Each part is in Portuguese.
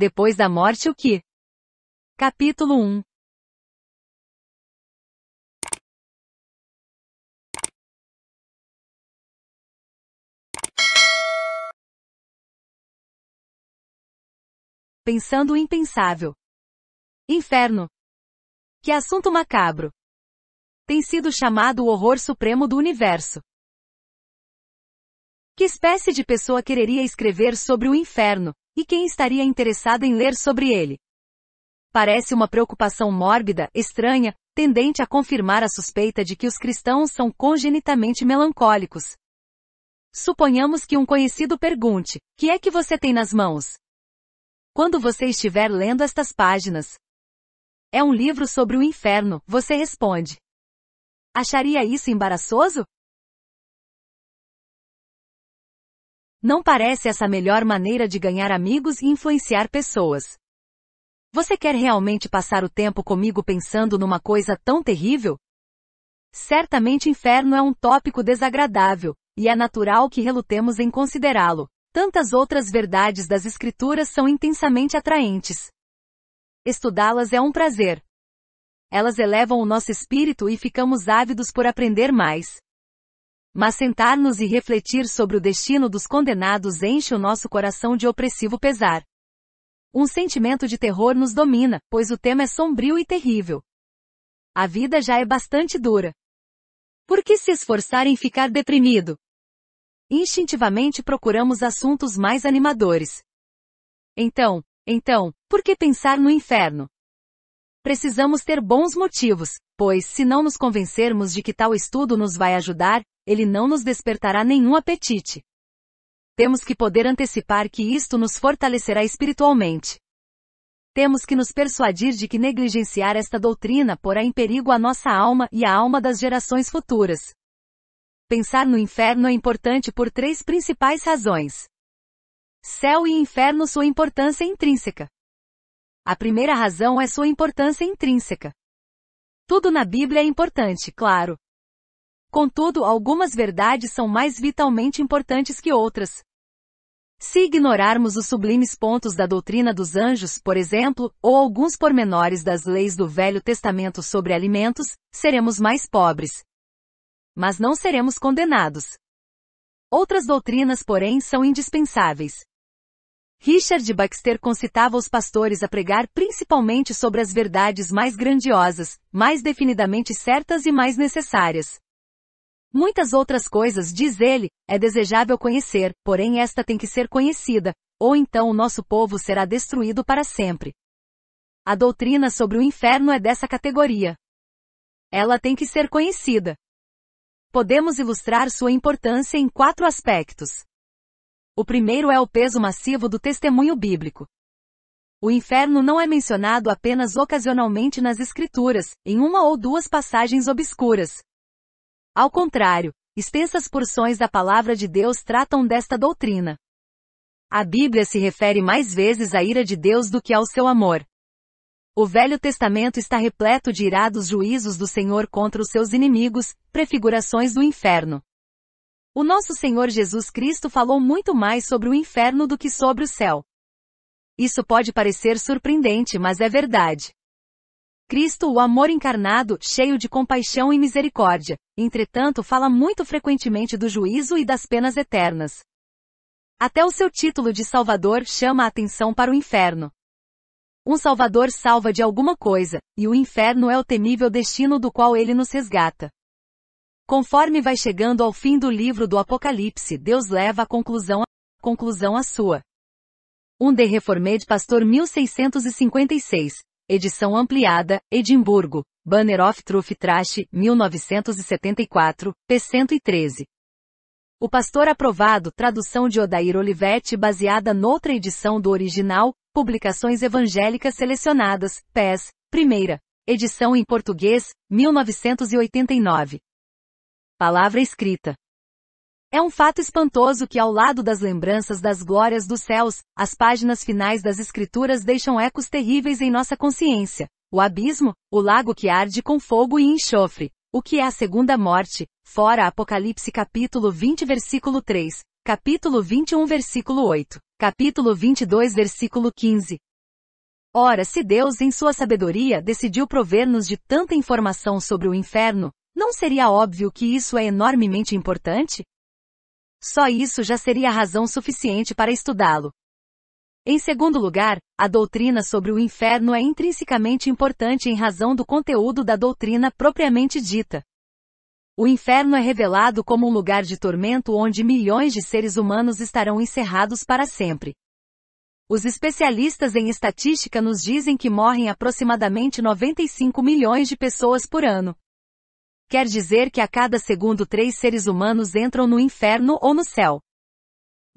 Depois da morte o que? Capítulo 1 Pensando o impensável. Inferno. Que assunto macabro. Tem sido chamado o horror supremo do universo. Que espécie de pessoa quereria escrever sobre o inferno, e quem estaria interessado em ler sobre ele? Parece uma preocupação mórbida, estranha, tendente a confirmar a suspeita de que os cristãos são congenitamente melancólicos. Suponhamos que um conhecido pergunte: que é que você tem nas mãos? Quando você estiver lendo estas páginas, é um livro sobre o inferno, você responde. Acharia isso embaraçoso? Não parece essa a melhor maneira de ganhar amigos e influenciar pessoas. Você quer realmente passar o tempo comigo pensando numa coisa tão terrível? Certamente inferno é um tópico desagradável, e é natural que relutemos em considerá-lo. Tantas outras verdades das Escrituras são intensamente atraentes. Estudá-las é um prazer. Elas elevam o nosso espírito e ficamos ávidos por aprender mais. Mas sentar-nos e refletir sobre o destino dos condenados enche o nosso coração de opressivo pesar. Um sentimento de terror nos domina, pois o tema é sombrio e terrível. A vida já é bastante dura. Por que se esforçar em ficar deprimido? Instintivamente procuramos assuntos mais animadores. Então, então, por que pensar no inferno? Precisamos ter bons motivos, pois se não nos convencermos de que tal estudo nos vai ajudar, ele não nos despertará nenhum apetite. Temos que poder antecipar que isto nos fortalecerá espiritualmente. Temos que nos persuadir de que negligenciar esta doutrina porá em perigo a nossa alma e a alma das gerações futuras. Pensar no inferno é importante por três principais razões. Céu e inferno sua importância intrínseca. A primeira razão é sua importância intrínseca. Tudo na Bíblia é importante, claro. Contudo, algumas verdades são mais vitalmente importantes que outras. Se ignorarmos os sublimes pontos da doutrina dos anjos, por exemplo, ou alguns pormenores das leis do Velho Testamento sobre alimentos, seremos mais pobres mas não seremos condenados. Outras doutrinas, porém, são indispensáveis. Richard Baxter concitava os pastores a pregar principalmente sobre as verdades mais grandiosas, mais definidamente certas e mais necessárias. Muitas outras coisas, diz ele, é desejável conhecer, porém esta tem que ser conhecida, ou então o nosso povo será destruído para sempre. A doutrina sobre o inferno é dessa categoria. Ela tem que ser conhecida podemos ilustrar sua importância em quatro aspectos. O primeiro é o peso massivo do testemunho bíblico. O inferno não é mencionado apenas ocasionalmente nas Escrituras, em uma ou duas passagens obscuras. Ao contrário, extensas porções da palavra de Deus tratam desta doutrina. A Bíblia se refere mais vezes à ira de Deus do que ao seu amor. O Velho Testamento está repleto de irados juízos do Senhor contra os seus inimigos, prefigurações do inferno. O nosso Senhor Jesus Cristo falou muito mais sobre o inferno do que sobre o céu. Isso pode parecer surpreendente, mas é verdade. Cristo, o amor encarnado, cheio de compaixão e misericórdia, entretanto fala muito frequentemente do juízo e das penas eternas. Até o seu título de Salvador chama a atenção para o inferno. Um Salvador salva de alguma coisa, e o inferno é o temível destino do qual ele nos resgata. Conforme vai chegando ao fim do livro do Apocalipse, Deus leva a conclusão a conclusão a sua. Um de Reformed Pastor 1656. Edição ampliada, Edimburgo. Banner of Truth Trash, 1974, p. 113. O Pastor Aprovado, tradução de Odair Olivetti baseada noutra edição do original, Publicações Evangélicas Selecionadas, PES, primeira, edição em português, 1989. Palavra escrita. É um fato espantoso que ao lado das lembranças das glórias dos céus, as páginas finais das escrituras deixam ecos terríveis em nossa consciência. O abismo, o lago que arde com fogo e enxofre. O que é a segunda morte? Fora Apocalipse capítulo 20 versículo 3, capítulo 21 versículo 8 capítulo 22 versículo 15, Ora, se Deus, em sua sabedoria, decidiu prover-nos de tanta informação sobre o inferno, não seria óbvio que isso é enormemente importante? Só isso já seria razão suficiente para estudá-lo. Em segundo lugar, a doutrina sobre o inferno é intrinsecamente importante em razão do conteúdo da doutrina propriamente dita. O inferno é revelado como um lugar de tormento onde milhões de seres humanos estarão encerrados para sempre. Os especialistas em estatística nos dizem que morrem aproximadamente 95 milhões de pessoas por ano. Quer dizer que a cada segundo três seres humanos entram no inferno ou no céu.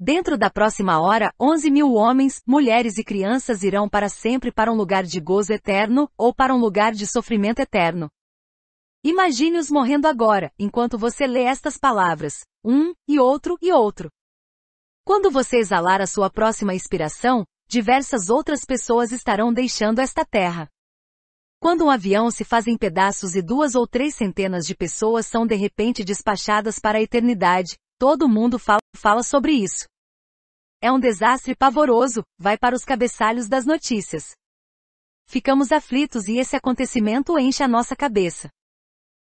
Dentro da próxima hora, 11 mil homens, mulheres e crianças irão para sempre para um lugar de gozo eterno, ou para um lugar de sofrimento eterno. Imagine-os morrendo agora, enquanto você lê estas palavras, um, e outro, e outro. Quando você exalar a sua próxima expiração, diversas outras pessoas estarão deixando esta terra. Quando um avião se faz em pedaços e duas ou três centenas de pessoas são de repente despachadas para a eternidade, todo mundo fala, fala sobre isso. É um desastre pavoroso, vai para os cabeçalhos das notícias. Ficamos aflitos e esse acontecimento enche a nossa cabeça.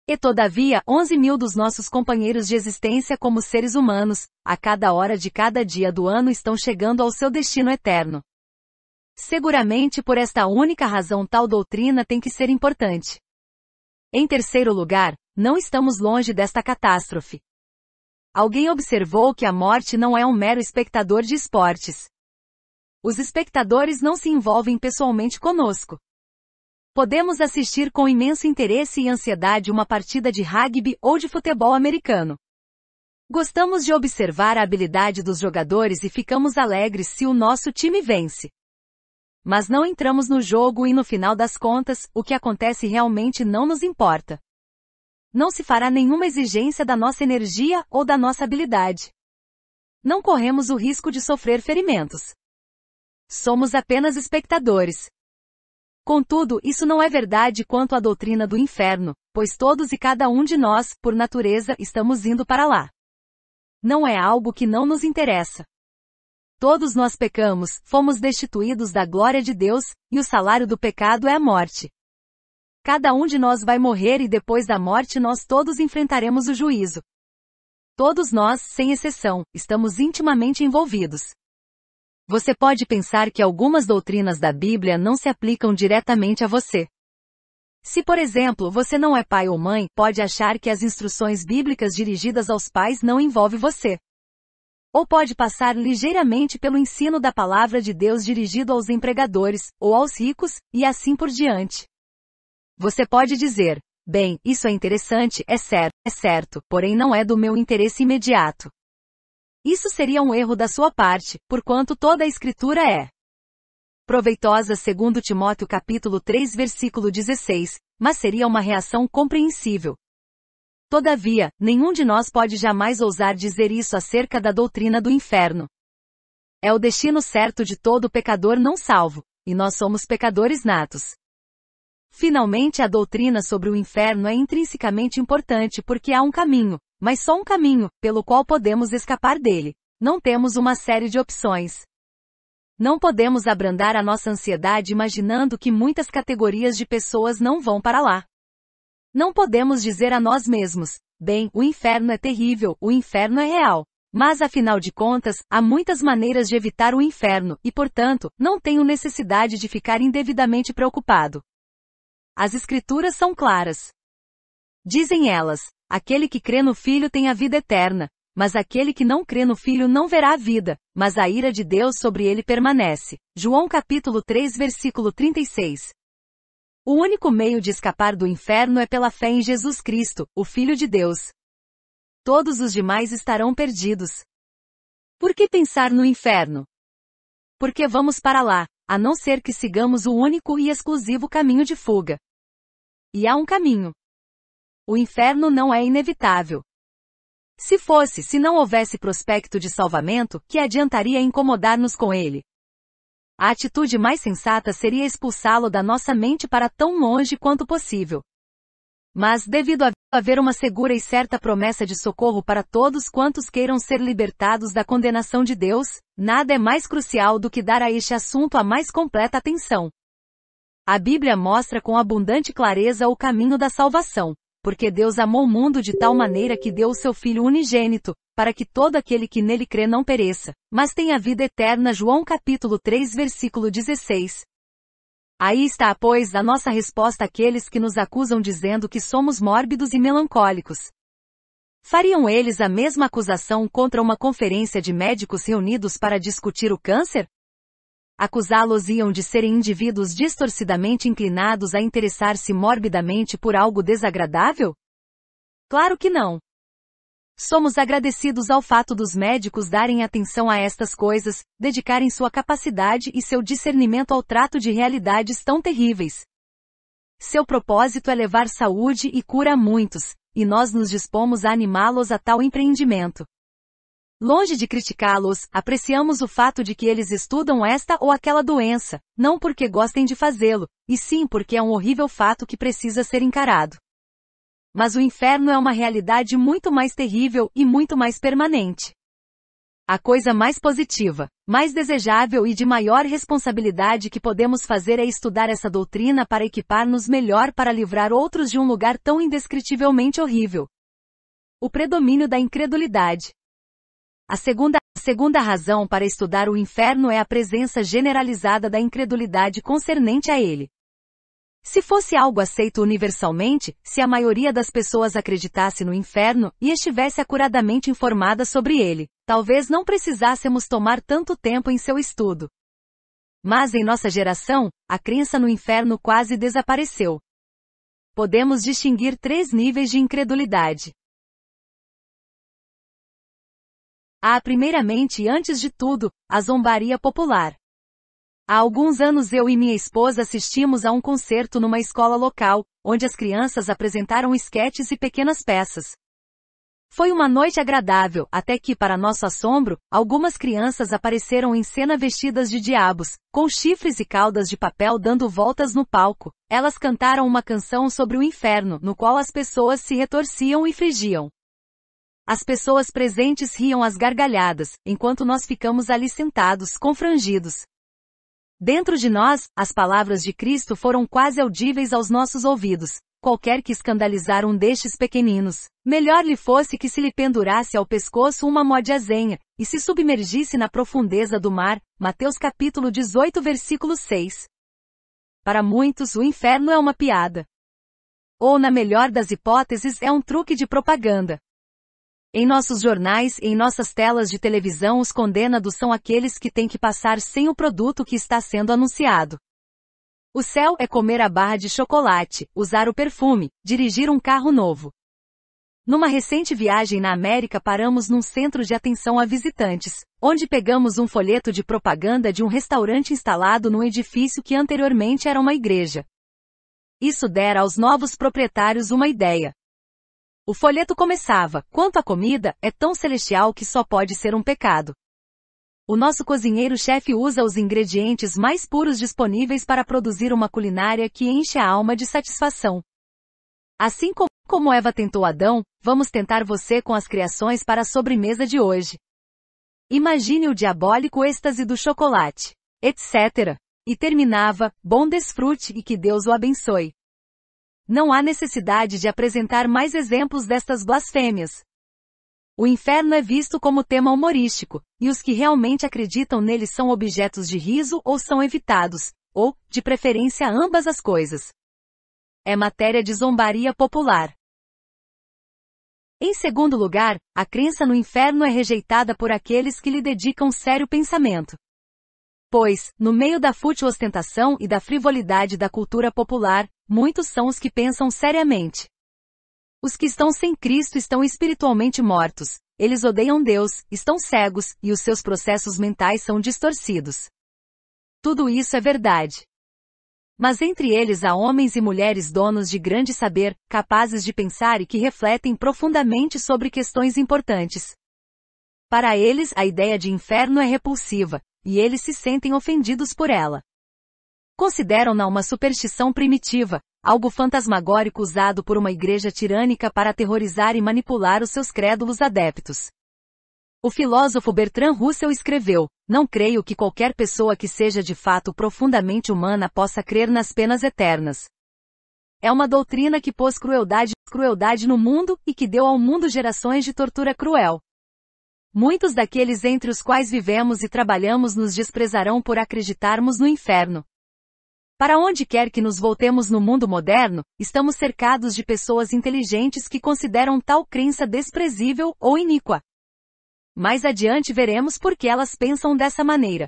E todavia, 11 mil dos nossos companheiros de existência como seres humanos, a cada hora de cada dia do ano estão chegando ao seu destino eterno. Seguramente por esta única razão tal doutrina tem que ser importante. Em terceiro lugar, não estamos longe desta catástrofe. Alguém observou que a morte não é um mero espectador de esportes. Os espectadores não se envolvem pessoalmente conosco. Podemos assistir com imenso interesse e ansiedade uma partida de rugby ou de futebol americano. Gostamos de observar a habilidade dos jogadores e ficamos alegres se o nosso time vence. Mas não entramos no jogo e no final das contas, o que acontece realmente não nos importa. Não se fará nenhuma exigência da nossa energia ou da nossa habilidade. Não corremos o risco de sofrer ferimentos. Somos apenas espectadores, Contudo, isso não é verdade quanto à doutrina do inferno, pois todos e cada um de nós, por natureza, estamos indo para lá. Não é algo que não nos interessa. Todos nós pecamos, fomos destituídos da glória de Deus, e o salário do pecado é a morte. Cada um de nós vai morrer e depois da morte nós todos enfrentaremos o juízo. Todos nós, sem exceção, estamos intimamente envolvidos. Você pode pensar que algumas doutrinas da Bíblia não se aplicam diretamente a você. Se, por exemplo, você não é pai ou mãe, pode achar que as instruções bíblicas dirigidas aos pais não envolvem você. Ou pode passar ligeiramente pelo ensino da palavra de Deus dirigido aos empregadores, ou aos ricos, e assim por diante. Você pode dizer, bem, isso é interessante, é certo, é certo, porém não é do meu interesse imediato. Isso seria um erro da sua parte, porquanto toda a escritura é proveitosa segundo Timóteo capítulo 3 versículo 16, mas seria uma reação compreensível. Todavia, nenhum de nós pode jamais ousar dizer isso acerca da doutrina do inferno. É o destino certo de todo pecador não salvo, e nós somos pecadores natos. Finalmente, a doutrina sobre o inferno é intrinsecamente importante porque há um caminho, mas só um caminho, pelo qual podemos escapar dele. Não temos uma série de opções. Não podemos abrandar a nossa ansiedade imaginando que muitas categorias de pessoas não vão para lá. Não podemos dizer a nós mesmos, bem, o inferno é terrível, o inferno é real. Mas afinal de contas, há muitas maneiras de evitar o inferno, e portanto, não tenho necessidade de ficar indevidamente preocupado. As escrituras são claras. Dizem elas, Aquele que crê no Filho tem a vida eterna, mas aquele que não crê no Filho não verá a vida, mas a ira de Deus sobre ele permanece. João capítulo 3 versículo 36. O único meio de escapar do inferno é pela fé em Jesus Cristo, o Filho de Deus. Todos os demais estarão perdidos. Por que pensar no inferno? Porque vamos para lá, a não ser que sigamos o único e exclusivo caminho de fuga. E há um caminho, o inferno não é inevitável. Se fosse, se não houvesse prospecto de salvamento, que adiantaria incomodar-nos com ele? A atitude mais sensata seria expulsá-lo da nossa mente para tão longe quanto possível. Mas, devido a haver uma segura e certa promessa de socorro para todos quantos queiram ser libertados da condenação de Deus, nada é mais crucial do que dar a este assunto a mais completa atenção. A Bíblia mostra com abundante clareza o caminho da salvação, porque Deus amou o mundo de tal maneira que deu o seu Filho unigênito, para que todo aquele que nele crê não pereça, mas tenha vida eterna. João capítulo 3 versículo 16. Aí está, pois, a nossa resposta àqueles que nos acusam dizendo que somos mórbidos e melancólicos. Fariam eles a mesma acusação contra uma conferência de médicos reunidos para discutir o câncer? Acusá-los-iam de serem indivíduos distorcidamente inclinados a interessar-se morbidamente por algo desagradável? Claro que não. Somos agradecidos ao fato dos médicos darem atenção a estas coisas, dedicarem sua capacidade e seu discernimento ao trato de realidades tão terríveis. Seu propósito é levar saúde e cura a muitos, e nós nos dispomos a animá-los a tal empreendimento. Longe de criticá-los, apreciamos o fato de que eles estudam esta ou aquela doença, não porque gostem de fazê-lo, e sim porque é um horrível fato que precisa ser encarado. Mas o inferno é uma realidade muito mais terrível e muito mais permanente. A coisa mais positiva, mais desejável e de maior responsabilidade que podemos fazer é estudar essa doutrina para equipar-nos melhor para livrar outros de um lugar tão indescritivelmente horrível. O predomínio da incredulidade. A segunda, a segunda razão para estudar o inferno é a presença generalizada da incredulidade concernente a ele. Se fosse algo aceito universalmente, se a maioria das pessoas acreditasse no inferno e estivesse acuradamente informada sobre ele, talvez não precisássemos tomar tanto tempo em seu estudo. Mas em nossa geração, a crença no inferno quase desapareceu. Podemos distinguir três níveis de incredulidade. Há primeiramente e antes de tudo, a zombaria popular. Há alguns anos eu e minha esposa assistimos a um concerto numa escola local, onde as crianças apresentaram esquetes e pequenas peças. Foi uma noite agradável, até que, para nosso assombro, algumas crianças apareceram em cena vestidas de diabos, com chifres e caudas de papel dando voltas no palco. Elas cantaram uma canção sobre o inferno, no qual as pessoas se retorciam e frigiam. As pessoas presentes riam às gargalhadas, enquanto nós ficamos ali sentados, confrangidos. Dentro de nós, as palavras de Cristo foram quase audíveis aos nossos ouvidos. Qualquer que escandalizar um destes pequeninos, melhor lhe fosse que se lhe pendurasse ao pescoço uma mó de azenha, e se submergisse na profundeza do mar. Mateus capítulo 18 versículo 6. Para muitos, o inferno é uma piada. Ou, na melhor das hipóteses, é um truque de propaganda. Em nossos jornais e em nossas telas de televisão os condenados são aqueles que têm que passar sem o produto que está sendo anunciado. O céu é comer a barra de chocolate, usar o perfume, dirigir um carro novo. Numa recente viagem na América paramos num centro de atenção a visitantes, onde pegamos um folheto de propaganda de um restaurante instalado num edifício que anteriormente era uma igreja. Isso dera aos novos proprietários uma ideia. O folheto começava: Quanto à comida, é tão celestial que só pode ser um pecado. O nosso cozinheiro-chefe usa os ingredientes mais puros disponíveis para produzir uma culinária que enche a alma de satisfação. Assim como, como Eva tentou Adão, vamos tentar você com as criações para a sobremesa de hoje. Imagine o diabólico êxtase do chocolate, etc. E terminava, bom desfrute e que Deus o abençoe. Não há necessidade de apresentar mais exemplos destas blasfêmias. O inferno é visto como tema humorístico, e os que realmente acreditam nele são objetos de riso ou são evitados, ou, de preferência ambas as coisas. É matéria de zombaria popular. Em segundo lugar, a crença no inferno é rejeitada por aqueles que lhe dedicam sério pensamento. Pois, no meio da fútil ostentação e da frivolidade da cultura popular, Muitos são os que pensam seriamente. Os que estão sem Cristo estão espiritualmente mortos, eles odeiam Deus, estão cegos, e os seus processos mentais são distorcidos. Tudo isso é verdade. Mas entre eles há homens e mulheres donos de grande saber, capazes de pensar e que refletem profundamente sobre questões importantes. Para eles, a ideia de inferno é repulsiva, e eles se sentem ofendidos por ela. Consideram-na uma superstição primitiva, algo fantasmagórico usado por uma igreja tirânica para aterrorizar e manipular os seus crédulos adeptos. O filósofo Bertrand Russell escreveu: Não creio que qualquer pessoa que seja de fato profundamente humana possa crer nas penas eternas. É uma doutrina que pôs crueldade, crueldade no mundo e que deu ao mundo gerações de tortura cruel. Muitos daqueles entre os quais vivemos e trabalhamos nos desprezarão por acreditarmos no inferno. Para onde quer que nos voltemos no mundo moderno, estamos cercados de pessoas inteligentes que consideram tal crença desprezível ou iníqua. Mais adiante veremos por que elas pensam dessa maneira.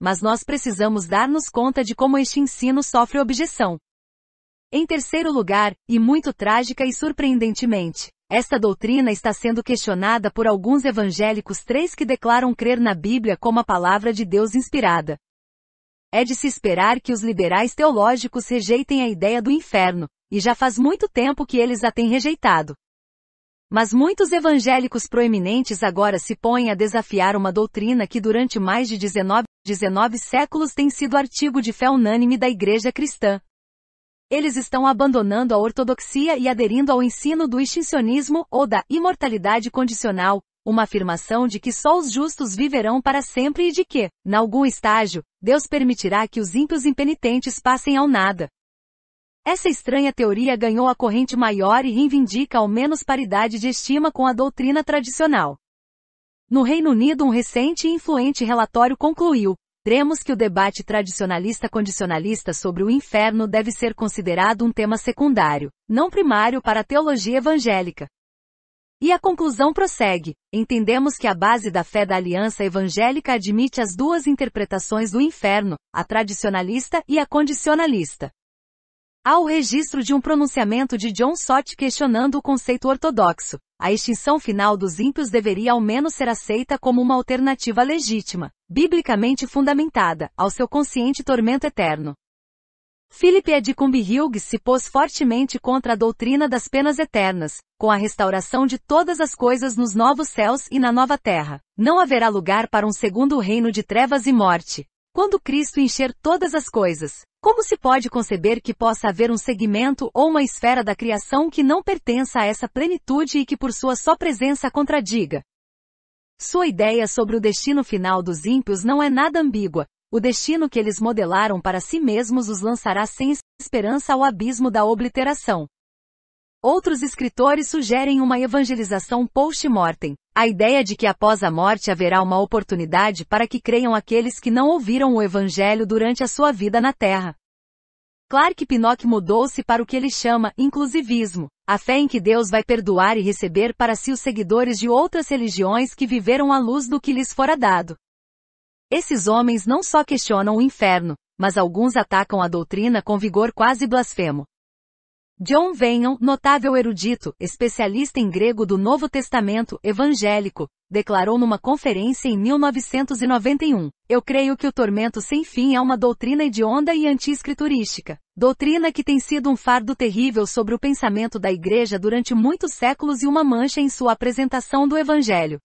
Mas nós precisamos dar-nos conta de como este ensino sofre objeção. Em terceiro lugar, e muito trágica e surpreendentemente, esta doutrina está sendo questionada por alguns evangélicos três que declaram crer na Bíblia como a palavra de Deus inspirada. É de se esperar que os liberais teológicos rejeitem a ideia do inferno, e já faz muito tempo que eles a têm rejeitado. Mas muitos evangélicos proeminentes agora se põem a desafiar uma doutrina que durante mais de 19, 19 séculos tem sido artigo de fé unânime da igreja cristã. Eles estão abandonando a ortodoxia e aderindo ao ensino do extincionismo ou da imortalidade condicional, uma afirmação de que só os justos viverão para sempre e de que, em algum estágio, Deus permitirá que os ímpios impenitentes passem ao nada. Essa estranha teoria ganhou a corrente maior e reivindica ao menos paridade de estima com a doutrina tradicional. No Reino Unido um recente e influente relatório concluiu, cremos que o debate tradicionalista-condicionalista sobre o inferno deve ser considerado um tema secundário, não primário para a teologia evangélica. E a conclusão prossegue. Entendemos que a base da fé da aliança evangélica admite as duas interpretações do inferno, a tradicionalista e a condicionalista. Há o registro de um pronunciamento de John Sott questionando o conceito ortodoxo. A extinção final dos ímpios deveria ao menos ser aceita como uma alternativa legítima, biblicamente fundamentada, ao seu consciente tormento eterno. Philip Edcumbe Hughes se pôs fortemente contra a doutrina das penas eternas, com a restauração de todas as coisas nos novos céus e na nova terra. Não haverá lugar para um segundo reino de trevas e morte. Quando Cristo encher todas as coisas, como se pode conceber que possa haver um segmento ou uma esfera da criação que não pertença a essa plenitude e que por sua só presença contradiga? Sua ideia sobre o destino final dos ímpios não é nada ambígua, o destino que eles modelaram para si mesmos os lançará sem esperança ao abismo da obliteração. Outros escritores sugerem uma evangelização post-mortem, a ideia de que após a morte haverá uma oportunidade para que creiam aqueles que não ouviram o evangelho durante a sua vida na Terra. Clark Pinnock mudou-se para o que ele chama inclusivismo, a fé em que Deus vai perdoar e receber para si os seguidores de outras religiões que viveram à luz do que lhes fora dado. Esses homens não só questionam o inferno, mas alguns atacam a doutrina com vigor quase blasfemo. John Venham, notável erudito, especialista em grego do Novo Testamento evangélico, declarou numa conferência em 1991: Eu creio que o tormento sem fim é uma doutrina hedionda e anti-escriturística. Doutrina que tem sido um fardo terrível sobre o pensamento da igreja durante muitos séculos e uma mancha em sua apresentação do evangelho.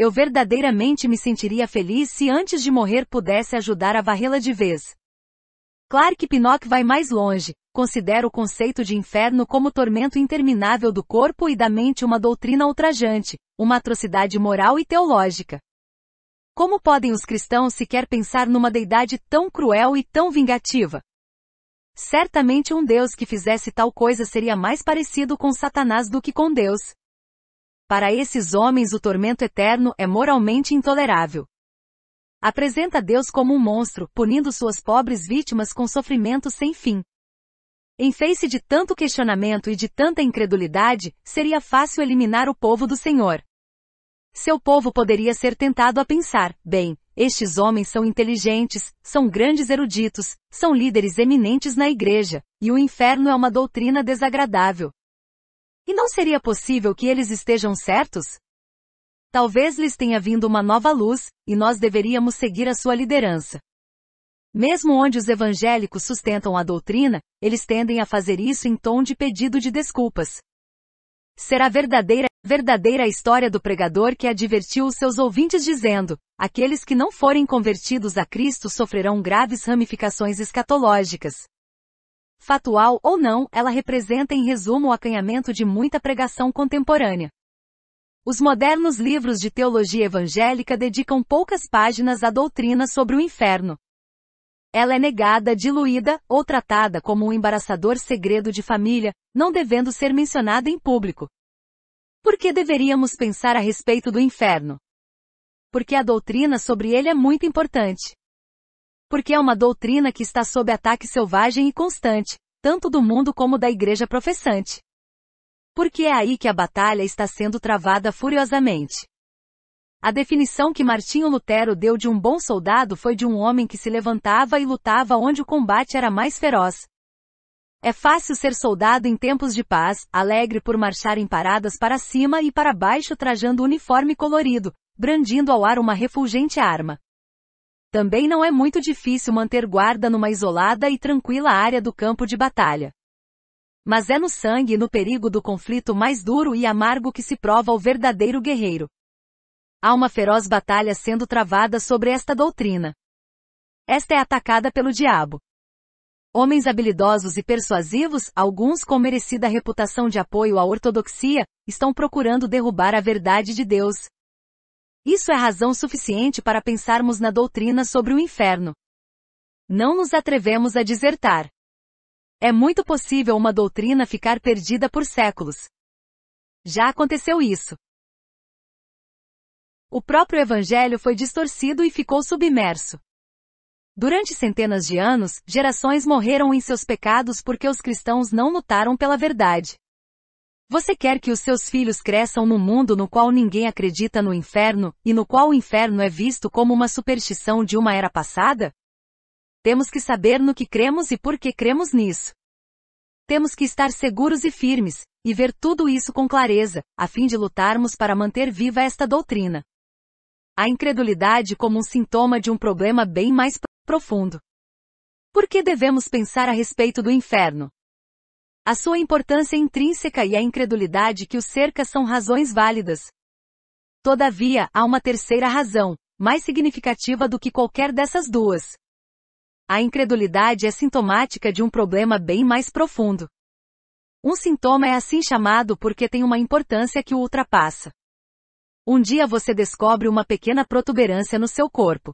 Eu verdadeiramente me sentiria feliz se antes de morrer pudesse ajudar a varrê-la de vez. Clark Pinnock vai mais longe, considera o conceito de inferno como tormento interminável do corpo e da mente uma doutrina ultrajante, uma atrocidade moral e teológica. Como podem os cristãos sequer pensar numa deidade tão cruel e tão vingativa? Certamente um Deus que fizesse tal coisa seria mais parecido com Satanás do que com Deus. Para esses homens o tormento eterno é moralmente intolerável. Apresenta Deus como um monstro, punindo suas pobres vítimas com sofrimento sem fim. Em face de tanto questionamento e de tanta incredulidade, seria fácil eliminar o povo do Senhor. Seu povo poderia ser tentado a pensar, bem, estes homens são inteligentes, são grandes eruditos, são líderes eminentes na igreja, e o inferno é uma doutrina desagradável. E não seria possível que eles estejam certos? Talvez lhes tenha vindo uma nova luz, e nós deveríamos seguir a sua liderança. Mesmo onde os evangélicos sustentam a doutrina, eles tendem a fazer isso em tom de pedido de desculpas. Será verdadeira, verdadeira a história do pregador que advertiu os seus ouvintes dizendo: aqueles que não forem convertidos a Cristo sofrerão graves ramificações escatológicas. Fatual ou não, ela representa em resumo o acanhamento de muita pregação contemporânea. Os modernos livros de teologia evangélica dedicam poucas páginas à doutrina sobre o inferno. Ela é negada, diluída ou tratada como um embaraçador segredo de família, não devendo ser mencionada em público. Por que deveríamos pensar a respeito do inferno? Porque a doutrina sobre ele é muito importante. Porque é uma doutrina que está sob ataque selvagem e constante, tanto do mundo como da igreja professante. Porque é aí que a batalha está sendo travada furiosamente. A definição que Martinho Lutero deu de um bom soldado foi de um homem que se levantava e lutava onde o combate era mais feroz. É fácil ser soldado em tempos de paz, alegre por marchar em paradas para cima e para baixo trajando uniforme colorido, brandindo ao ar uma refulgente arma. Também não é muito difícil manter guarda numa isolada e tranquila área do campo de batalha. Mas é no sangue e no perigo do conflito mais duro e amargo que se prova o verdadeiro guerreiro. Há uma feroz batalha sendo travada sobre esta doutrina. Esta é atacada pelo diabo. Homens habilidosos e persuasivos, alguns com merecida reputação de apoio à ortodoxia, estão procurando derrubar a verdade de Deus. Isso é razão suficiente para pensarmos na doutrina sobre o inferno. Não nos atrevemos a desertar. É muito possível uma doutrina ficar perdida por séculos. Já aconteceu isso. O próprio evangelho foi distorcido e ficou submerso. Durante centenas de anos, gerações morreram em seus pecados porque os cristãos não lutaram pela verdade. Você quer que os seus filhos cresçam num mundo no qual ninguém acredita no inferno, e no qual o inferno é visto como uma superstição de uma era passada? Temos que saber no que cremos e por que cremos nisso. Temos que estar seguros e firmes, e ver tudo isso com clareza, a fim de lutarmos para manter viva esta doutrina. A incredulidade como um sintoma de um problema bem mais profundo. Por que devemos pensar a respeito do inferno? A sua importância intrínseca e a incredulidade que o cerca são razões válidas. Todavia, há uma terceira razão, mais significativa do que qualquer dessas duas. A incredulidade é sintomática de um problema bem mais profundo. Um sintoma é assim chamado porque tem uma importância que o ultrapassa. Um dia você descobre uma pequena protuberância no seu corpo.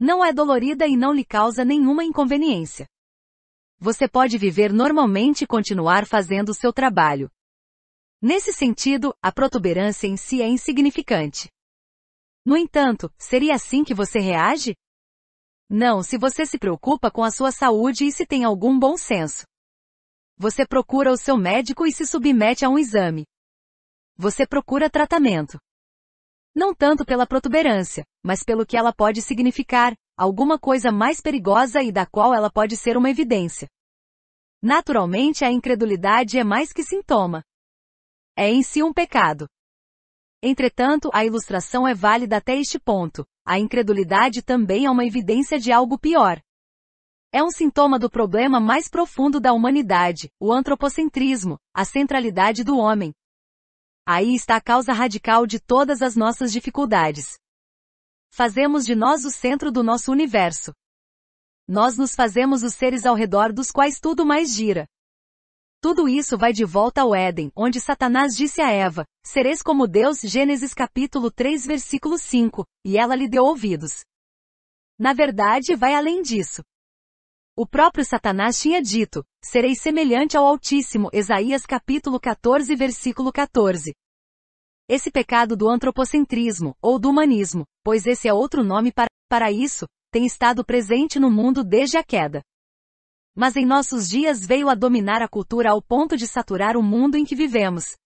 Não é dolorida e não lhe causa nenhuma inconveniência. Você pode viver normalmente e continuar fazendo o seu trabalho. Nesse sentido, a protuberância em si é insignificante. No entanto, seria assim que você reage? Não se você se preocupa com a sua saúde e se tem algum bom senso. Você procura o seu médico e se submete a um exame. Você procura tratamento. Não tanto pela protuberância, mas pelo que ela pode significar, alguma coisa mais perigosa e da qual ela pode ser uma evidência. Naturalmente a incredulidade é mais que sintoma. É em si um pecado. Entretanto, a ilustração é válida até este ponto. A incredulidade também é uma evidência de algo pior. É um sintoma do problema mais profundo da humanidade, o antropocentrismo, a centralidade do homem. Aí está a causa radical de todas as nossas dificuldades. Fazemos de nós o centro do nosso universo. Nós nos fazemos os seres ao redor dos quais tudo mais gira. Tudo isso vai de volta ao Éden, onde Satanás disse a Eva, sereis como Deus, Gênesis capítulo 3 versículo 5, e ela lhe deu ouvidos. Na verdade, vai além disso. O próprio Satanás tinha dito, sereis semelhante ao Altíssimo, Isaías capítulo 14 versículo 14. Esse pecado do antropocentrismo, ou do humanismo, pois esse é outro nome para, para isso, tem estado presente no mundo desde a queda mas em nossos dias veio a dominar a cultura ao ponto de saturar o mundo em que vivemos.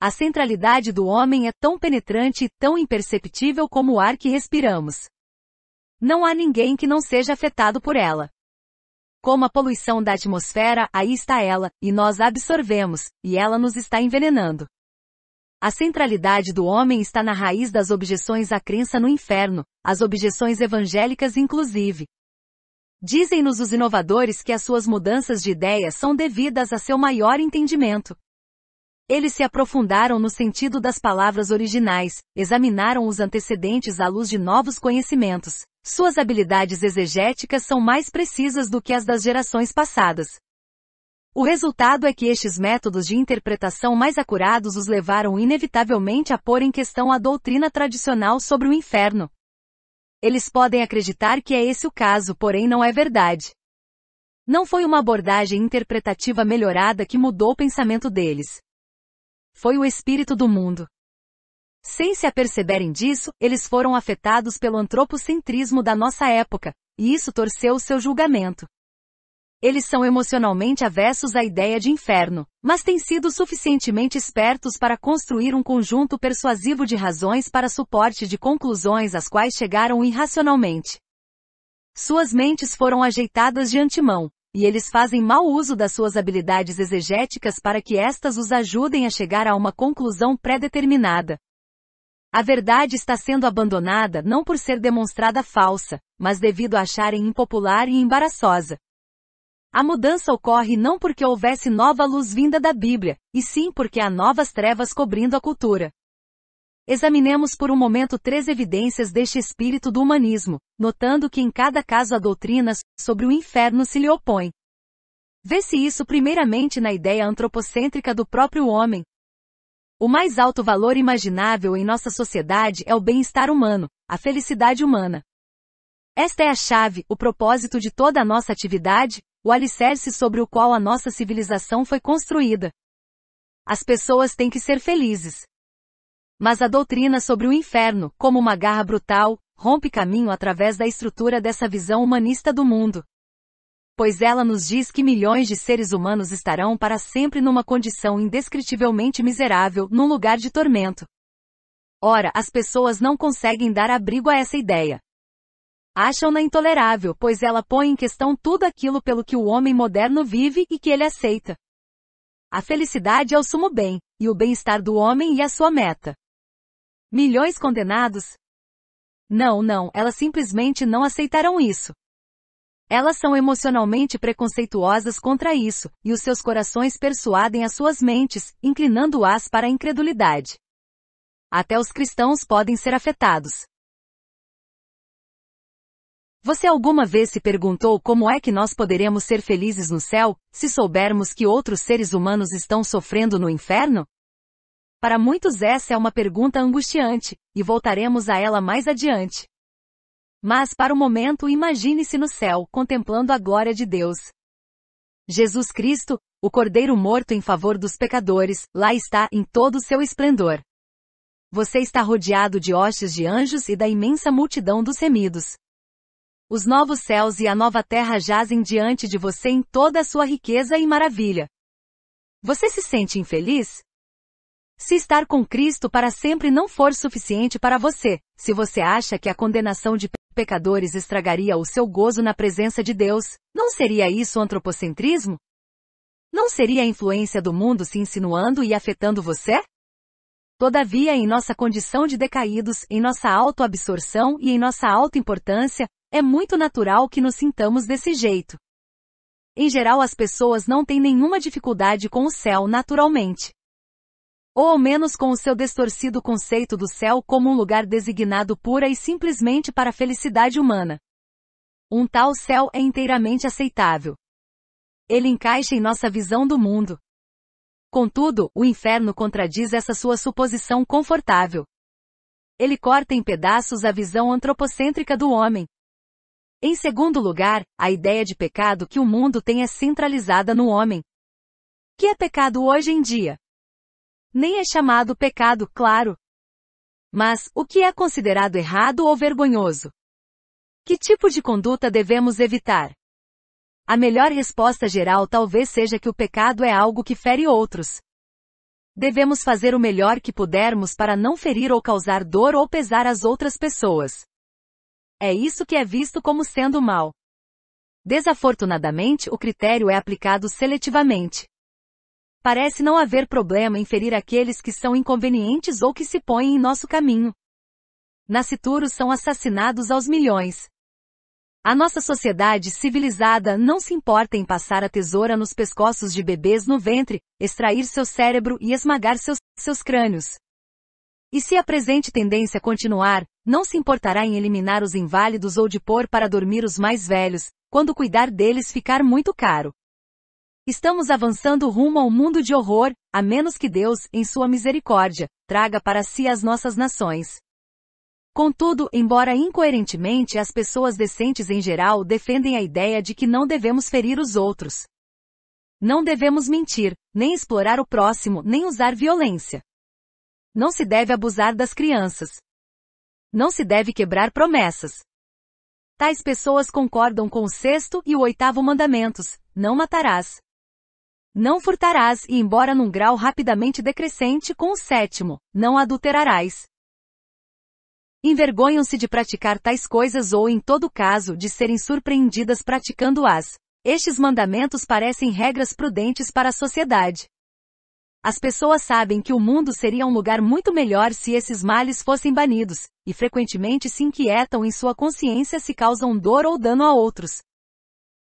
A centralidade do homem é tão penetrante e tão imperceptível como o ar que respiramos. Não há ninguém que não seja afetado por ela. Como a poluição da atmosfera, aí está ela, e nós a absorvemos, e ela nos está envenenando. A centralidade do homem está na raiz das objeções à crença no inferno, as objeções evangélicas inclusive, Dizem-nos os inovadores que as suas mudanças de ideias são devidas a seu maior entendimento. Eles se aprofundaram no sentido das palavras originais, examinaram os antecedentes à luz de novos conhecimentos. Suas habilidades exegéticas são mais precisas do que as das gerações passadas. O resultado é que estes métodos de interpretação mais acurados os levaram inevitavelmente a pôr em questão a doutrina tradicional sobre o inferno. Eles podem acreditar que é esse o caso, porém não é verdade. Não foi uma abordagem interpretativa melhorada que mudou o pensamento deles. Foi o espírito do mundo. Sem se aperceberem disso, eles foram afetados pelo antropocentrismo da nossa época, e isso torceu o seu julgamento. Eles são emocionalmente avessos à ideia de inferno, mas têm sido suficientemente espertos para construir um conjunto persuasivo de razões para suporte de conclusões às quais chegaram irracionalmente. Suas mentes foram ajeitadas de antemão, e eles fazem mau uso das suas habilidades exegéticas para que estas os ajudem a chegar a uma conclusão pré-determinada. A verdade está sendo abandonada não por ser demonstrada falsa, mas devido a acharem impopular e embaraçosa. A mudança ocorre não porque houvesse nova luz vinda da Bíblia, e sim porque há novas trevas cobrindo a cultura. Examinemos por um momento três evidências deste espírito do humanismo, notando que em cada caso a doutrina sobre o inferno se lhe opõe. Vê-se isso primeiramente na ideia antropocêntrica do próprio homem. O mais alto valor imaginável em nossa sociedade é o bem-estar humano, a felicidade humana. Esta é a chave, o propósito de toda a nossa atividade, o alicerce sobre o qual a nossa civilização foi construída. As pessoas têm que ser felizes. Mas a doutrina sobre o inferno, como uma garra brutal, rompe caminho através da estrutura dessa visão humanista do mundo. Pois ela nos diz que milhões de seres humanos estarão para sempre numa condição indescritivelmente miserável, num lugar de tormento. Ora, as pessoas não conseguem dar abrigo a essa ideia. Acham-na intolerável, pois ela põe em questão tudo aquilo pelo que o homem moderno vive e que ele aceita. A felicidade é o sumo bem, e o bem-estar do homem e a sua meta. Milhões condenados? Não, não, elas simplesmente não aceitarão isso. Elas são emocionalmente preconceituosas contra isso, e os seus corações persuadem as suas mentes, inclinando-as para a incredulidade. Até os cristãos podem ser afetados. Você alguma vez se perguntou como é que nós poderemos ser felizes no céu, se soubermos que outros seres humanos estão sofrendo no inferno? Para muitos essa é uma pergunta angustiante, e voltaremos a ela mais adiante. Mas para o momento imagine-se no céu, contemplando a glória de Deus. Jesus Cristo, o Cordeiro morto em favor dos pecadores, lá está em todo o seu esplendor. Você está rodeado de hostes de anjos e da imensa multidão dos remidos. Os novos céus e a nova terra jazem diante de você em toda a sua riqueza e maravilha. Você se sente infeliz? Se estar com Cristo para sempre não for suficiente para você, se você acha que a condenação de pecadores estragaria o seu gozo na presença de Deus, não seria isso antropocentrismo? Não seria a influência do mundo se insinuando e afetando você? Todavia, em nossa condição de decaídos, em nossa autoabsorção e em nossa autoimportância, é muito natural que nos sintamos desse jeito. Em geral, as pessoas não têm nenhuma dificuldade com o céu naturalmente. Ou ao menos com o seu distorcido conceito do céu como um lugar designado pura e simplesmente para a felicidade humana. Um tal céu é inteiramente aceitável. Ele encaixa em nossa visão do mundo. Contudo, o inferno contradiz essa sua suposição confortável. Ele corta em pedaços a visão antropocêntrica do homem, em segundo lugar, a ideia de pecado que o mundo tem é centralizada no homem. Que é pecado hoje em dia? Nem é chamado pecado, claro. Mas, o que é considerado errado ou vergonhoso? Que tipo de conduta devemos evitar? A melhor resposta geral talvez seja que o pecado é algo que fere outros. Devemos fazer o melhor que pudermos para não ferir ou causar dor ou pesar às outras pessoas. É isso que é visto como sendo mal. Desafortunadamente, o critério é aplicado seletivamente. Parece não haver problema em ferir aqueles que são inconvenientes ou que se põem em nosso caminho. Nascituros são assassinados aos milhões. A nossa sociedade civilizada não se importa em passar a tesoura nos pescoços de bebês no ventre, extrair seu cérebro e esmagar seus, seus crânios. E se a presente tendência continuar, não se importará em eliminar os inválidos ou de pôr para dormir os mais velhos, quando cuidar deles ficar muito caro. Estamos avançando rumo ao mundo de horror, a menos que Deus, em sua misericórdia, traga para si as nossas nações. Contudo, embora incoerentemente as pessoas decentes em geral defendem a ideia de que não devemos ferir os outros. Não devemos mentir, nem explorar o próximo, nem usar violência. Não se deve abusar das crianças. Não se deve quebrar promessas. Tais pessoas concordam com o sexto e o oitavo mandamentos: não matarás. Não furtarás e embora num grau rapidamente decrescente com o sétimo, não adulterarás. Envergonham-se de praticar tais coisas ou, em todo caso, de serem surpreendidas praticando-as. Estes mandamentos parecem regras prudentes para a sociedade. As pessoas sabem que o mundo seria um lugar muito melhor se esses males fossem banidos, e frequentemente se inquietam em sua consciência se causam dor ou dano a outros.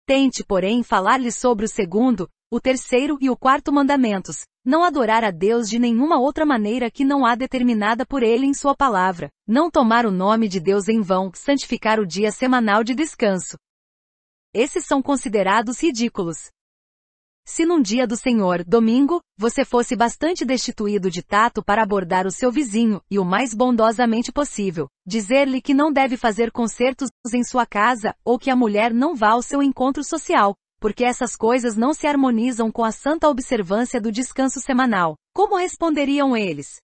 Tente, porém, falar-lhes sobre o segundo, o terceiro e o quarto mandamentos, não adorar a Deus de nenhuma outra maneira que não há determinada por ele em sua palavra, não tomar o nome de Deus em vão, santificar o dia semanal de descanso. Esses são considerados ridículos. Se num dia do Senhor, domingo, você fosse bastante destituído de tato para abordar o seu vizinho, e o mais bondosamente possível, dizer-lhe que não deve fazer concertos em sua casa, ou que a mulher não vá ao seu encontro social, porque essas coisas não se harmonizam com a santa observância do descanso semanal. Como responderiam eles?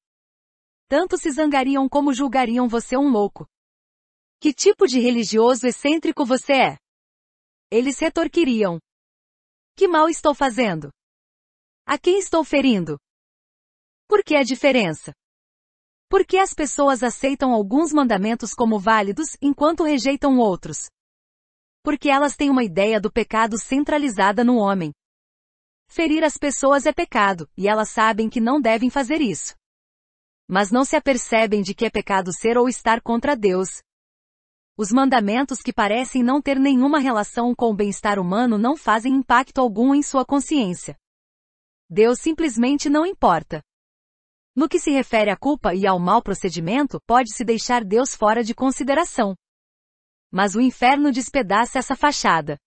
Tanto se zangariam como julgariam você um louco. Que tipo de religioso excêntrico você é? Eles retorquiriam. Que mal estou fazendo? A quem estou ferindo? Por que a diferença? Por que as pessoas aceitam alguns mandamentos como válidos enquanto rejeitam outros? porque elas têm uma ideia do pecado centralizada no homem. Ferir as pessoas é pecado, e elas sabem que não devem fazer isso. Mas não se apercebem de que é pecado ser ou estar contra Deus. Os mandamentos que parecem não ter nenhuma relação com o bem-estar humano não fazem impacto algum em sua consciência. Deus simplesmente não importa. No que se refere à culpa e ao mau procedimento, pode-se deixar Deus fora de consideração mas o inferno despedaça essa fachada.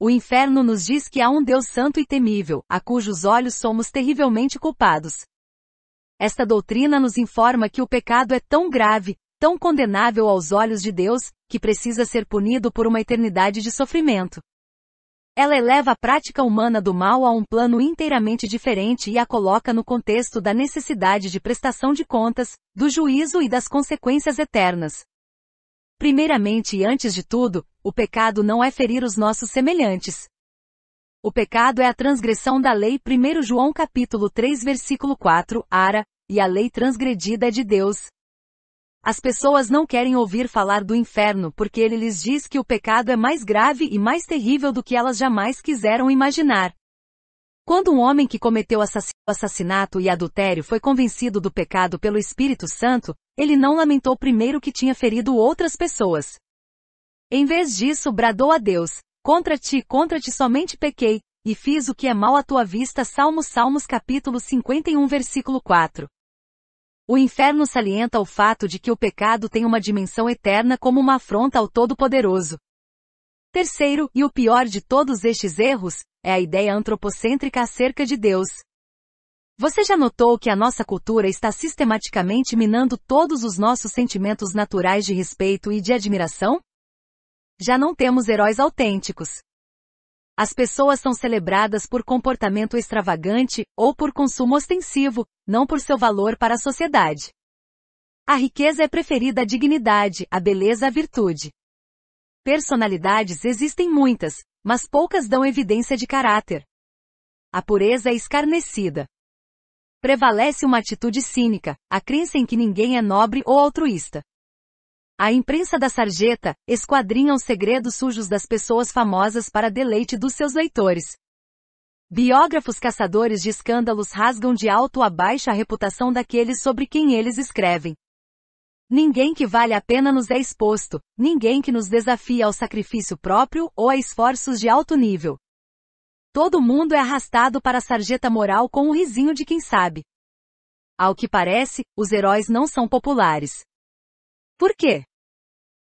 O inferno nos diz que há um Deus santo e temível, a cujos olhos somos terrivelmente culpados. Esta doutrina nos informa que o pecado é tão grave, tão condenável aos olhos de Deus, que precisa ser punido por uma eternidade de sofrimento. Ela eleva a prática humana do mal a um plano inteiramente diferente e a coloca no contexto da necessidade de prestação de contas, do juízo e das consequências eternas. Primeiramente e antes de tudo, o pecado não é ferir os nossos semelhantes. O pecado é a transgressão da lei 1 João capítulo 3 versículo 4, ara, e a lei transgredida é de Deus. As pessoas não querem ouvir falar do inferno porque ele lhes diz que o pecado é mais grave e mais terrível do que elas jamais quiseram imaginar. Quando um homem que cometeu assassinato e adultério foi convencido do pecado pelo Espírito Santo, ele não lamentou primeiro que tinha ferido outras pessoas. Em vez disso, bradou a Deus: Contra ti, contra ti somente pequei, e fiz o que é mal à tua vista. Salmos Salmos capítulo 51 versículo 4. O inferno salienta o fato de que o pecado tem uma dimensão eterna como uma afronta ao Todo-Poderoso. Terceiro, e o pior de todos estes erros, é a ideia antropocêntrica acerca de Deus. Você já notou que a nossa cultura está sistematicamente minando todos os nossos sentimentos naturais de respeito e de admiração? Já não temos heróis autênticos. As pessoas são celebradas por comportamento extravagante ou por consumo ostensivo, não por seu valor para a sociedade. A riqueza é preferida à dignidade, a beleza à virtude. Personalidades existem muitas, mas poucas dão evidência de caráter. A pureza é escarnecida. Prevalece uma atitude cínica, a crença em que ninguém é nobre ou altruísta. A imprensa da sarjeta esquadrinha os segredos sujos das pessoas famosas para deleite dos seus leitores. Biógrafos caçadores de escândalos rasgam de alto a baixo a reputação daqueles sobre quem eles escrevem. Ninguém que vale a pena nos é exposto, ninguém que nos desafia ao sacrifício próprio ou a esforços de alto nível. Todo mundo é arrastado para a sarjeta moral com o risinho de quem sabe. Ao que parece, os heróis não são populares. Por quê?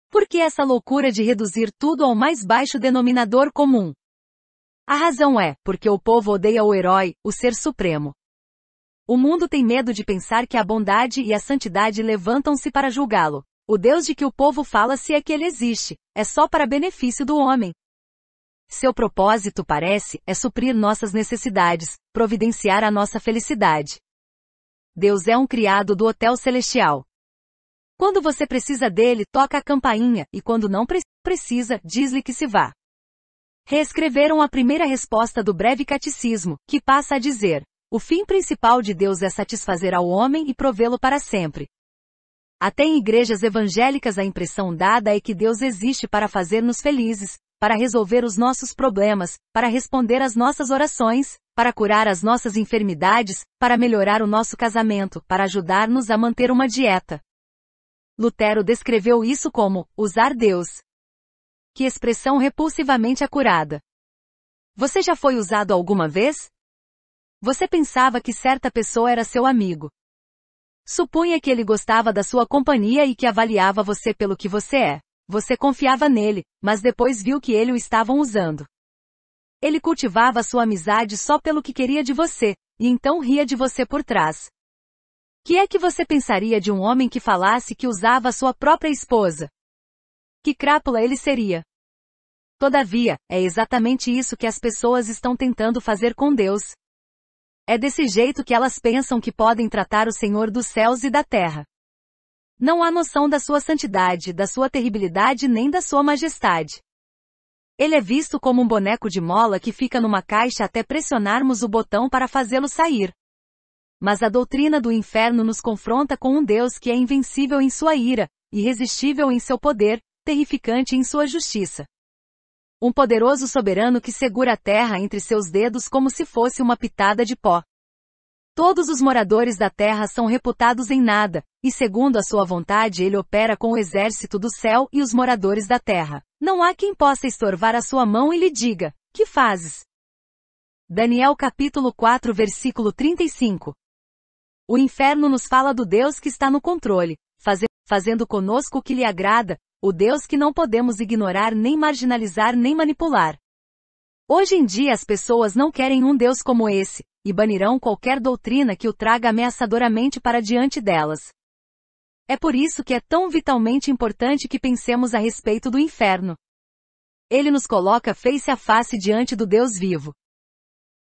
Por que essa loucura de reduzir tudo ao mais baixo denominador comum? A razão é, porque o povo odeia o herói, o ser supremo. O mundo tem medo de pensar que a bondade e a santidade levantam-se para julgá-lo. O Deus de que o povo fala se é que ele existe, é só para benefício do homem. Seu propósito, parece, é suprir nossas necessidades, providenciar a nossa felicidade. Deus é um criado do hotel celestial. Quando você precisa dele, toca a campainha, e quando não pre precisa, diz-lhe que se vá. Reescreveram a primeira resposta do breve catecismo, que passa a dizer: o fim principal de Deus é satisfazer ao homem e provê-lo para sempre. Até em igrejas evangélicas a impressão dada é que Deus existe para fazer-nos felizes, para resolver os nossos problemas, para responder às nossas orações, para curar as nossas enfermidades, para melhorar o nosso casamento, para ajudar-nos a manter uma dieta. Lutero descreveu isso como usar Deus. Que expressão repulsivamente acurada. Você já foi usado alguma vez? Você pensava que certa pessoa era seu amigo. Supunha que ele gostava da sua companhia e que avaliava você pelo que você é. Você confiava nele, mas depois viu que ele o estavam usando. Ele cultivava sua amizade só pelo que queria de você, e então ria de você por trás. Que é que você pensaria de um homem que falasse que usava sua própria esposa? Que crápula ele seria? Todavia, é exatamente isso que as pessoas estão tentando fazer com Deus. É desse jeito que elas pensam que podem tratar o Senhor dos céus e da terra. Não há noção da sua santidade, da sua terribilidade nem da sua majestade. Ele é visto como um boneco de mola que fica numa caixa até pressionarmos o botão para fazê-lo sair. Mas a doutrina do inferno nos confronta com um Deus que é invencível em sua ira, irresistível em seu poder, terrificante em sua justiça. Um poderoso soberano que segura a terra entre seus dedos como se fosse uma pitada de pó. Todos os moradores da terra são reputados em nada, e segundo a sua vontade ele opera com o exército do céu e os moradores da terra. Não há quem possa estorvar a sua mão e lhe diga: Que fazes? Daniel capítulo 4 versículo 35. O inferno nos fala do Deus que está no controle, fazendo conosco o que lhe agrada, o Deus que não podemos ignorar nem marginalizar nem manipular. Hoje em dia as pessoas não querem um Deus como esse, e banirão qualquer doutrina que o traga ameaçadoramente para diante delas. É por isso que é tão vitalmente importante que pensemos a respeito do inferno. Ele nos coloca face a face diante do Deus vivo.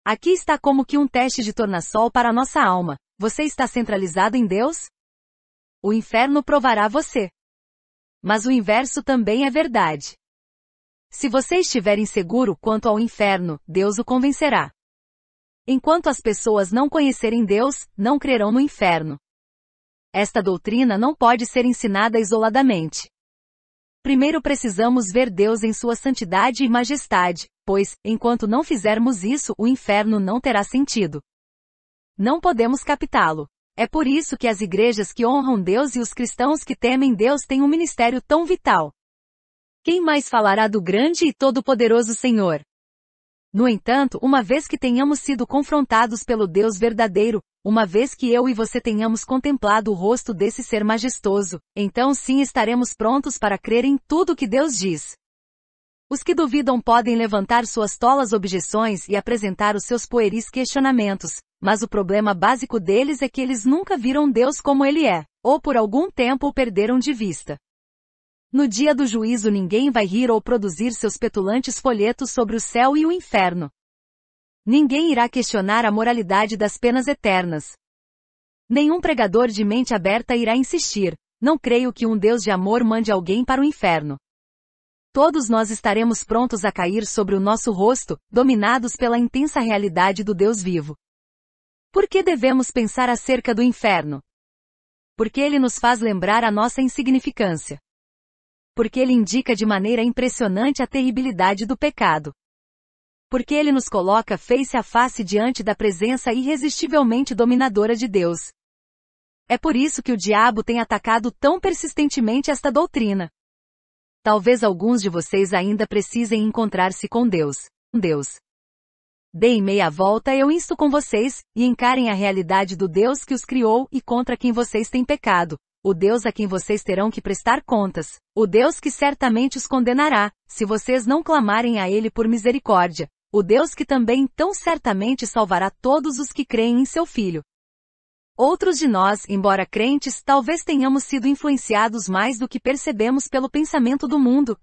Aqui está como que um teste de tornassol para nossa alma. Você está centralizado em Deus? O inferno provará você. Mas o inverso também é verdade. Se você estiver inseguro quanto ao inferno, Deus o convencerá. Enquanto as pessoas não conhecerem Deus, não crerão no inferno. Esta doutrina não pode ser ensinada isoladamente. Primeiro precisamos ver Deus em sua santidade e majestade, pois, enquanto não fizermos isso, o inferno não terá sentido. Não podemos captá-lo. É por isso que as igrejas que honram Deus e os cristãos que temem Deus têm um ministério tão vital. Quem mais falará do grande e todo-poderoso Senhor? No entanto, uma vez que tenhamos sido confrontados pelo Deus verdadeiro, uma vez que eu e você tenhamos contemplado o rosto desse ser majestoso, então sim estaremos prontos para crer em tudo que Deus diz. Os que duvidam podem levantar suas tolas objeções e apresentar os seus pueris questionamentos, mas o problema básico deles é que eles nunca viram Deus como ele é, ou por algum tempo o perderam de vista. No dia do juízo ninguém vai rir ou produzir seus petulantes folhetos sobre o céu e o inferno. Ninguém irá questionar a moralidade das penas eternas. Nenhum pregador de mente aberta irá insistir, não creio que um Deus de amor mande alguém para o inferno. Todos nós estaremos prontos a cair sobre o nosso rosto, dominados pela intensa realidade do Deus vivo. Por que devemos pensar acerca do inferno? Porque ele nos faz lembrar a nossa insignificância porque ele indica de maneira impressionante a terribilidade do pecado. Porque ele nos coloca face a face diante da presença irresistivelmente dominadora de Deus. É por isso que o diabo tem atacado tão persistentemente esta doutrina. Talvez alguns de vocês ainda precisem encontrar-se com Deus. Deus. Deem meia volta eu insto com vocês, e encarem a realidade do Deus que os criou e contra quem vocês têm pecado, o Deus a quem vocês terão que prestar contas, o Deus que certamente os condenará, se vocês não clamarem a Ele por misericórdia, o Deus que também tão certamente salvará todos os que creem em seu Filho. Outros de nós, embora crentes, talvez tenhamos sido influenciados mais do que percebemos pelo pensamento do mundo.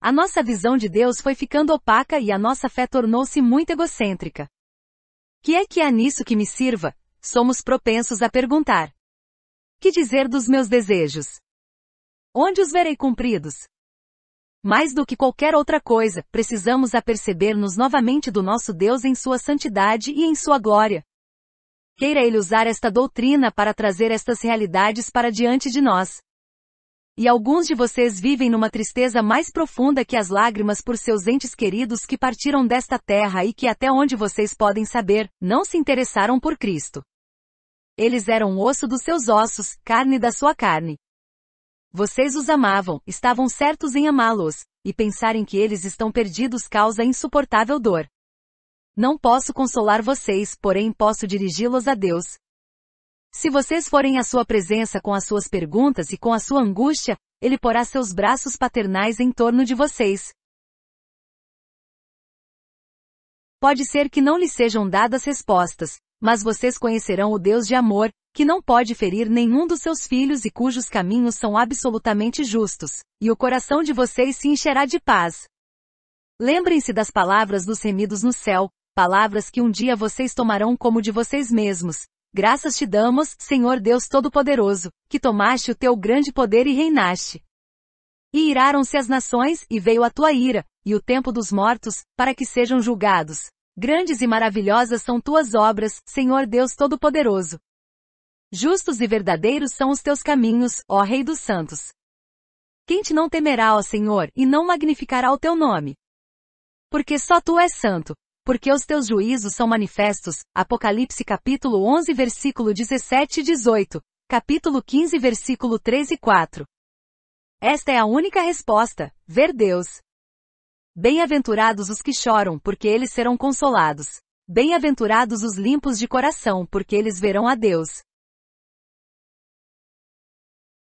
A nossa visão de Deus foi ficando opaca e a nossa fé tornou-se muito egocêntrica. Que é que há nisso que me sirva? Somos propensos a perguntar. Que dizer dos meus desejos? Onde os verei cumpridos? Mais do que qualquer outra coisa, precisamos aperceber-nos novamente do nosso Deus em sua santidade e em sua glória. Queira ele usar esta doutrina para trazer estas realidades para diante de nós. E alguns de vocês vivem numa tristeza mais profunda que as lágrimas por seus entes queridos que partiram desta terra e que até onde vocês podem saber, não se interessaram por Cristo. Eles eram osso dos seus ossos, carne da sua carne. Vocês os amavam, estavam certos em amá-los, e pensarem que eles estão perdidos causa insuportável dor. Não posso consolar vocês, porém posso dirigi-los a Deus. Se vocês forem à sua presença com as suas perguntas e com a sua angústia, ele porá seus braços paternais em torno de vocês. Pode ser que não lhes sejam dadas respostas, mas vocês conhecerão o Deus de amor, que não pode ferir nenhum dos seus filhos e cujos caminhos são absolutamente justos, e o coração de vocês se encherá de paz. Lembrem-se das palavras dos remidos no céu, palavras que um dia vocês tomarão como de vocês mesmos. Graças te damos, Senhor Deus Todo-Poderoso, que tomaste o teu grande poder e reinaste. E iraram-se as nações, e veio a tua ira, e o tempo dos mortos, para que sejam julgados. Grandes e maravilhosas são tuas obras, Senhor Deus Todo-Poderoso. Justos e verdadeiros são os teus caminhos, ó Rei dos Santos. Quem te não temerá, ó Senhor, e não magnificará o teu nome? Porque só tu és santo, porque os teus juízos são manifestos, Apocalipse capítulo 11 versículo 17 e 18, capítulo 15 versículo 3 e 4. Esta é a única resposta, ver Deus. Bem-aventurados os que choram, porque eles serão consolados. Bem-aventurados os limpos de coração, porque eles verão a Deus.